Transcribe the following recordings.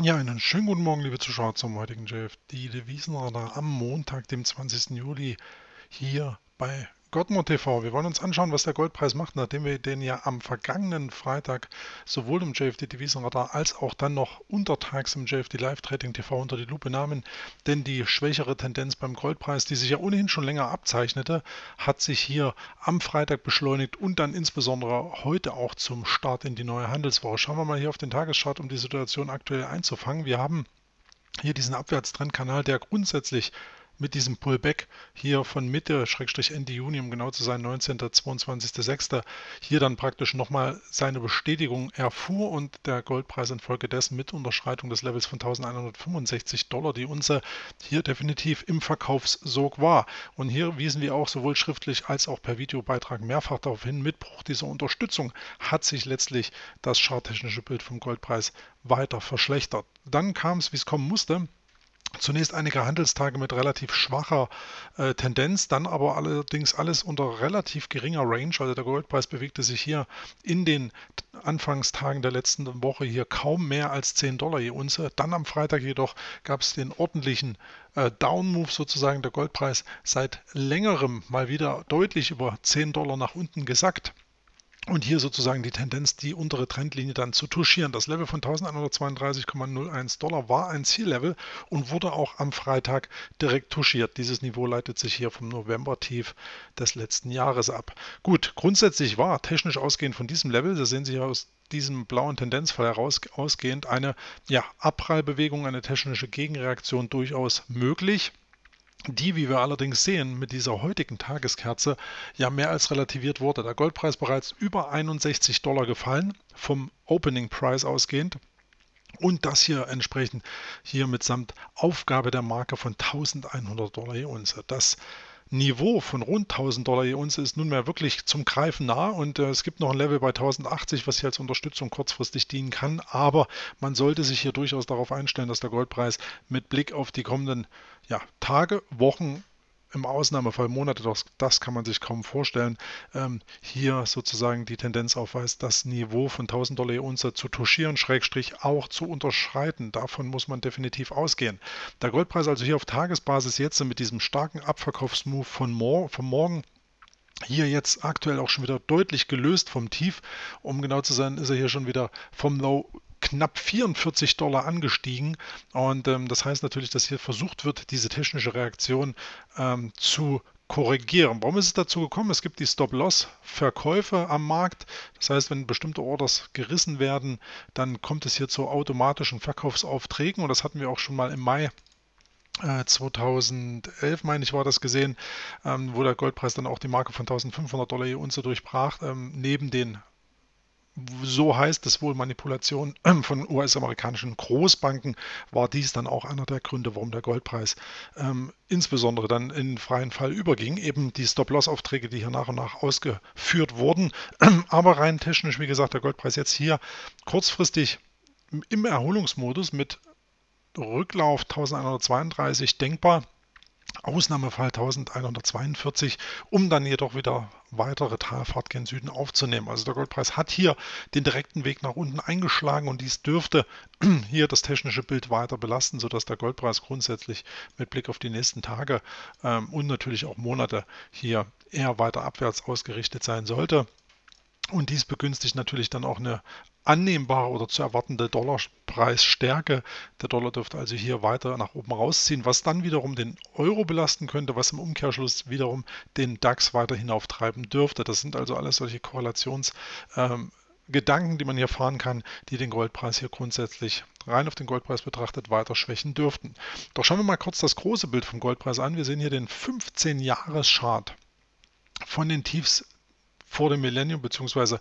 Ja, einen schönen guten Morgen, liebe Zuschauer, zum heutigen JFD Devisenradar am Montag, dem 20. Juli, hier bei Gottmut TV. Wir wollen uns anschauen, was der Goldpreis macht, nachdem wir den ja am vergangenen Freitag sowohl im JFD Devisenradar als auch dann noch untertags im JFD Live Trading TV unter die Lupe nahmen. Denn die schwächere Tendenz beim Goldpreis, die sich ja ohnehin schon länger abzeichnete, hat sich hier am Freitag beschleunigt und dann insbesondere heute auch zum Start in die neue Handelswoche. Schauen wir mal hier auf den Tageschart, um die Situation aktuell einzufangen. Wir haben hier diesen Abwärtstrendkanal, der grundsätzlich mit diesem Pullback hier von Mitte, Schrägstrich Ende Juni, um genau zu sein, 19. 22.06. hier dann praktisch nochmal seine Bestätigung erfuhr und der Goldpreis infolgedessen mit Unterschreitung des Levels von 1165 Dollar die Unze hier definitiv im Verkaufssog war. Und hier wiesen wir auch sowohl schriftlich als auch per Videobeitrag mehrfach darauf hin, mit Bruch dieser Unterstützung hat sich letztlich das charttechnische Bild vom Goldpreis weiter verschlechtert. Dann kam es, wie es kommen musste. Zunächst einige Handelstage mit relativ schwacher äh, Tendenz, dann aber allerdings alles unter relativ geringer Range. Also der Goldpreis bewegte sich hier in den Anfangstagen der letzten Woche hier kaum mehr als 10 Dollar je Unze. Dann am Freitag jedoch gab es den ordentlichen äh, Down-Move sozusagen. Der Goldpreis seit längerem mal wieder deutlich über 10 Dollar nach unten gesackt. Und hier sozusagen die Tendenz, die untere Trendlinie dann zu touchieren. Das Level von 1132,01 Dollar war ein Ziellevel und wurde auch am Freitag direkt touchiert. Dieses Niveau leitet sich hier vom November-Tief des letzten Jahres ab. Gut, grundsätzlich war technisch ausgehend von diesem Level, das sehen Sie hier aus diesem blauen Tendenzfall heraus ausgehend, eine ja, Abprallbewegung, eine technische Gegenreaktion durchaus möglich die, wie wir allerdings sehen, mit dieser heutigen Tageskerze ja mehr als relativiert wurde. Der Goldpreis bereits über 61 Dollar gefallen, vom Opening Price ausgehend. Und das hier entsprechend hier mitsamt Aufgabe der Marke von 1100 Dollar je Unze. Das Niveau von rund 1000 Dollar je Unze ist nunmehr wirklich zum Greifen nah. Und äh, es gibt noch ein Level bei 1080, was hier als Unterstützung kurzfristig dienen kann, aber man sollte sich hier durchaus darauf einstellen, dass der Goldpreis mit Blick auf die kommenden ja, Tage, Wochen im Ausnahmefall Monate, das, das kann man sich kaum vorstellen, ähm, hier sozusagen die Tendenz aufweist, das Niveau von 1000 Dollar je Unze zu touchieren, Schrägstrich auch zu unterschreiten. Davon muss man definitiv ausgehen. Der Goldpreis also hier auf Tagesbasis jetzt mit diesem starken Abverkaufsmove von, mor von morgen hier jetzt aktuell auch schon wieder deutlich gelöst vom Tief. Um genau zu sein, ist er hier schon wieder vom Low knapp 44 Dollar angestiegen. Und ähm, das heißt natürlich, dass hier versucht wird, diese technische Reaktion ähm, zu korrigieren. Warum ist es dazu gekommen? Es gibt die Stop-Loss-Verkäufe am Markt. Das heißt, wenn bestimmte Orders gerissen werden, dann kommt es hier zu automatischen Verkaufsaufträgen. Und das hatten wir auch schon mal im Mai 2011, äh, meine ich, war das gesehen, ähm, wo der Goldpreis dann auch die Marke von 1500 Dollar je Unze durchbrach, ähm, neben den so heißt es wohl, Manipulation von US-amerikanischen Großbanken, war dies dann auch einer der Gründe, warum der Goldpreis ähm, insbesondere dann in freien Fall überging. Eben die Stop-Loss-Aufträge, die hier nach und nach ausgeführt wurden. Aber rein technisch, wie gesagt, der Goldpreis jetzt hier kurzfristig im Erholungsmodus mit Rücklauf 1132 denkbar. Ausnahmefall 1142, um dann jedoch wieder weitere Talfahrt gen Süden aufzunehmen. Also der Goldpreis hat hier den direkten Weg nach unten eingeschlagen und dies dürfte hier das technische Bild weiter belasten, sodass der Goldpreis grundsätzlich mit Blick auf die nächsten Tage ähm, und natürlich auch Monate hier eher weiter abwärts ausgerichtet sein sollte. Und dies begünstigt natürlich dann auch eine annehmbare oder zu erwartende Dollarpreisstärke. Der Dollar dürfte also hier weiter nach oben rausziehen, was dann wiederum den Euro belasten könnte, was im Umkehrschluss wiederum den DAX weiter hinauftreiben dürfte. Das sind also alles solche Korrelationsgedanken, ähm, die man hier fahren kann, die den Goldpreis hier grundsätzlich rein auf den Goldpreis betrachtet weiter schwächen dürften. Doch schauen wir mal kurz das große Bild vom Goldpreis an. Wir sehen hier den 15-Jahres-Chart von den Tiefs vor dem Millennium, beziehungsweise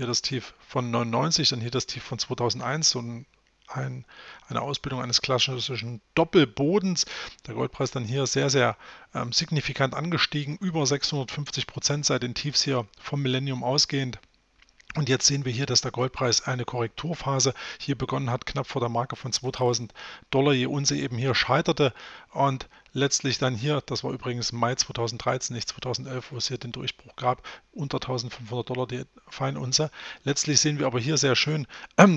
hier das Tief von 99, dann hier das Tief von 2001, so ein, ein, eine Ausbildung eines klassischen Doppelbodens. Der Goldpreis dann hier sehr, sehr ähm, signifikant angestiegen, über 650 Prozent seit den Tiefs hier vom Millennium ausgehend. Und jetzt sehen wir hier, dass der Goldpreis eine Korrekturphase hier begonnen hat, knapp vor der Marke von 2000 Dollar je Unze eben hier scheiterte und letztlich dann hier, das war übrigens Mai 2013, nicht 2011, wo es hier den Durchbruch gab, unter 1500 Dollar die Feinunze. Letztlich sehen wir aber hier sehr schön,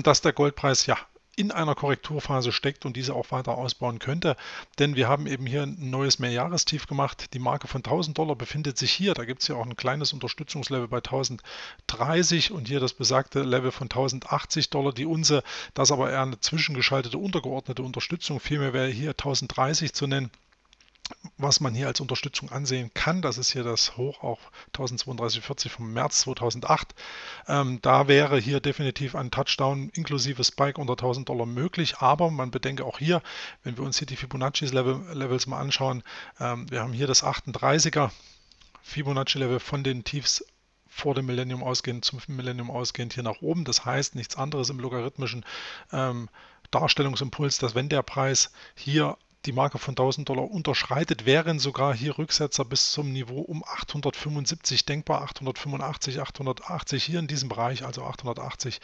dass der Goldpreis ja in einer Korrekturphase steckt und diese auch weiter ausbauen könnte. Denn wir haben eben hier ein neues Mehrjahrestief gemacht. Die Marke von 1000 Dollar befindet sich hier. Da gibt es ja auch ein kleines Unterstützungslevel bei 1030 und hier das besagte Level von 1080 Dollar die Unse. Das aber eher eine zwischengeschaltete untergeordnete Unterstützung. Vielmehr wäre hier 1030 zu nennen was man hier als Unterstützung ansehen kann. Das ist hier das Hoch auch 1032,40 vom März 2008. Ähm, da wäre hier definitiv ein Touchdown inklusive Spike unter 1000 Dollar möglich. Aber man bedenke auch hier, wenn wir uns hier die Fibonacci-Levels mal anschauen, ähm, wir haben hier das 38er Fibonacci-Level von den Tiefs vor dem Millennium ausgehend zum Millennium ausgehend hier nach oben. Das heißt nichts anderes im logarithmischen ähm, Darstellungsimpuls, dass wenn der Preis hier die Marke von 1000 Dollar unterschreitet, wären sogar hier Rücksetzer bis zum Niveau um 875 denkbar, 885, 880 hier in diesem Bereich, also 880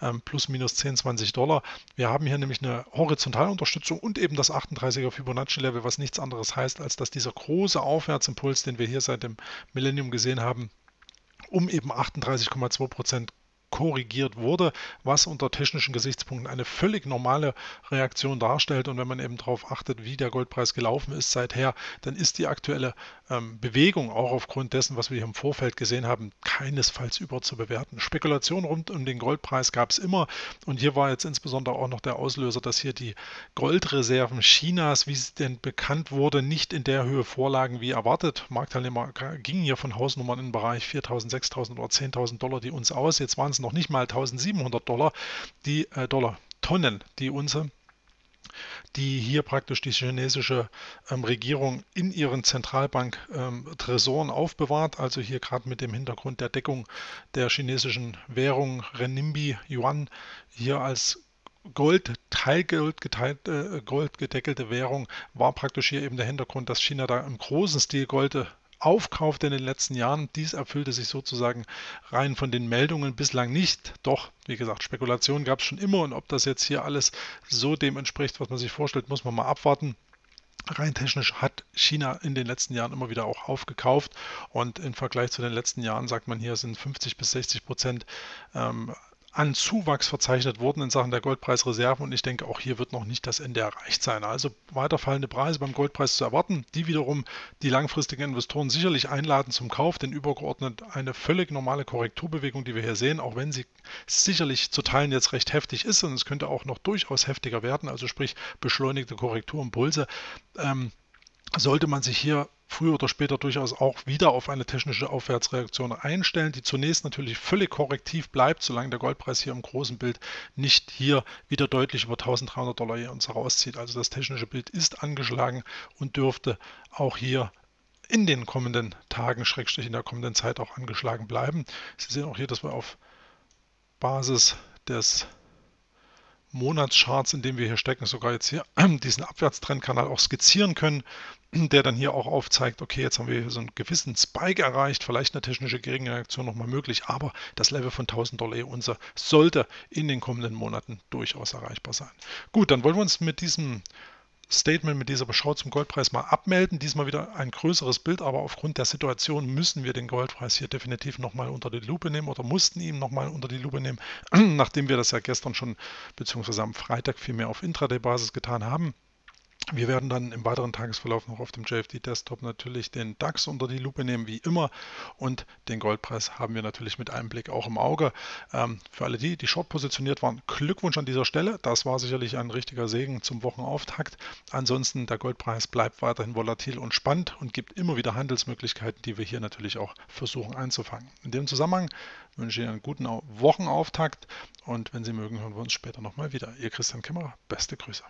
ähm, plus minus 10, 20 Dollar. Wir haben hier nämlich eine horizontale Unterstützung und eben das 38er Fibonacci-Level, was nichts anderes heißt, als dass dieser große Aufwärtsimpuls, den wir hier seit dem Millennium gesehen haben, um eben 38,2 Prozent korrigiert wurde, was unter technischen Gesichtspunkten eine völlig normale Reaktion darstellt. Und wenn man eben darauf achtet, wie der Goldpreis gelaufen ist seither, dann ist die aktuelle ähm, Bewegung auch aufgrund dessen, was wir hier im Vorfeld gesehen haben, keinesfalls überzubewerten. Spekulation rund um den Goldpreis gab es immer. Und hier war jetzt insbesondere auch noch der Auslöser, dass hier die Goldreserven Chinas, wie es denn bekannt wurde, nicht in der Höhe vorlagen wie erwartet. Marktteilnehmer gingen hier von Hausnummern den Bereich 4.000, 6.000 oder 10.000 Dollar die uns aus. Jetzt waren es noch nicht mal 1700 Dollar, die äh, Dollar Tonnen, die Unze die hier praktisch die chinesische ähm, Regierung in ihren Zentralbank-Tresoren ähm, aufbewahrt. Also hier gerade mit dem Hintergrund der Deckung der chinesischen Währung Renminbi, Yuan, hier als Gold, Teilgold, geteilt, äh, Gold gedeckelte Währung war praktisch hier eben der Hintergrund, dass China da im großen Stil Gold aufkaufte in den letzten Jahren. Dies erfüllte sich sozusagen rein von den Meldungen bislang nicht. Doch, wie gesagt, Spekulationen gab es schon immer und ob das jetzt hier alles so dem entspricht, was man sich vorstellt, muss man mal abwarten. Rein technisch hat China in den letzten Jahren immer wieder auch aufgekauft und im Vergleich zu den letzten Jahren sagt man hier sind 50 bis 60 Prozent ähm, an Zuwachs verzeichnet wurden in Sachen der Goldpreisreserven und ich denke, auch hier wird noch nicht das Ende erreicht sein. Also weiter fallende Preise beim Goldpreis zu erwarten, die wiederum die langfristigen Investoren sicherlich einladen zum Kauf, denn übergeordnet eine völlig normale Korrekturbewegung, die wir hier sehen, auch wenn sie sicherlich zu Teilen jetzt recht heftig ist und es könnte auch noch durchaus heftiger werden, also sprich beschleunigte Korrekturimpulse. Ähm, sollte man sich hier früher oder später durchaus auch wieder auf eine technische Aufwärtsreaktion einstellen, die zunächst natürlich völlig korrektiv bleibt, solange der Goldpreis hier im großen Bild nicht hier wieder deutlich über 1300 Dollar hier uns herauszieht. Also das technische Bild ist angeschlagen und dürfte auch hier in den kommenden Tagen, Schrägstrich in der kommenden Zeit auch angeschlagen bleiben. Sie sehen auch hier, dass wir auf Basis des Monatscharts, in dem wir hier stecken, sogar jetzt hier diesen Abwärtstrendkanal auch skizzieren können, der dann hier auch aufzeigt, okay, jetzt haben wir hier so einen gewissen Spike erreicht, vielleicht eine technische Gegenreaktion nochmal möglich, aber das Level von 1000 Dollar unser sollte in den kommenden Monaten durchaus erreichbar sein. Gut, dann wollen wir uns mit diesem Statement mit dieser Beschau zum Goldpreis mal abmelden. Diesmal wieder ein größeres Bild, aber aufgrund der Situation müssen wir den Goldpreis hier definitiv nochmal unter die Lupe nehmen oder mussten ihn nochmal unter die Lupe nehmen, nachdem wir das ja gestern schon, beziehungsweise am Freitag vielmehr auf Intraday-Basis getan haben. Wir werden dann im weiteren Tagesverlauf noch auf dem JFD Desktop natürlich den DAX unter die Lupe nehmen, wie immer. Und den Goldpreis haben wir natürlich mit einem Blick auch im Auge. Ähm, für alle die, die short positioniert waren, Glückwunsch an dieser Stelle. Das war sicherlich ein richtiger Segen zum Wochenauftakt. Ansonsten, der Goldpreis bleibt weiterhin volatil und spannend und gibt immer wieder Handelsmöglichkeiten, die wir hier natürlich auch versuchen einzufangen. In dem Zusammenhang wünsche ich Ihnen einen guten Wochenauftakt und wenn Sie mögen, hören wir uns später nochmal wieder. Ihr Christian Kimmerer, beste Grüße.